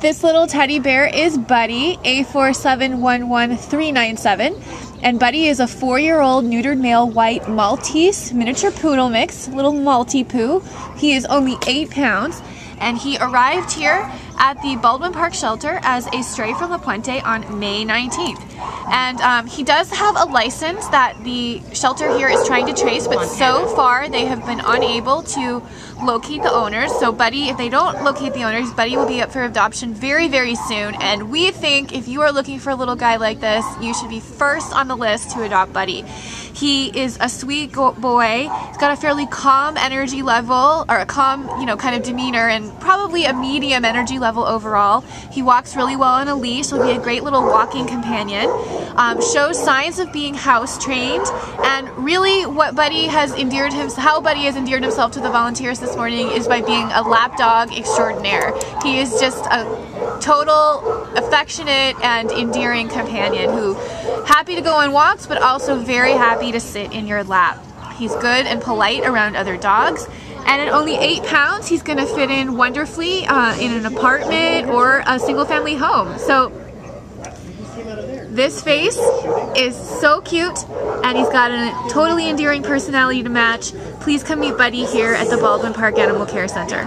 This little teddy bear is Buddy, A4711397. And Buddy is a four year old neutered male white Maltese miniature poodle mix, little Maltipoo. He is only eight pounds and he arrived here at the Baldwin Park shelter as a stray from La Puente on May 19th. And um, he does have a license that the shelter here is trying to trace, but so far they have been unable to locate the owners. So Buddy, if they don't locate the owners, Buddy will be up for adoption very, very soon. And we think if you are looking for a little guy like this, you should be first on the list to adopt Buddy. He is a sweet boy. He's got a fairly calm energy level, or a calm, you know, kind of demeanor, and probably a medium energy level overall. He walks really well on a leash, he'll be a great little walking companion. Um, shows signs of being house trained, and really what Buddy has endeared him, how Buddy has endeared himself to the volunteers this morning is by being a lap dog extraordinaire. He is just a total affectionate and endearing companion who happy to go on walks, but also very happy to sit in your lap. He's good and polite around other dogs. And at only eight pounds, he's gonna fit in wonderfully uh, in an apartment or a single family home. So this face is so cute and he's got a totally endearing personality to match. Please come meet Buddy here at the Baldwin Park Animal Care Center.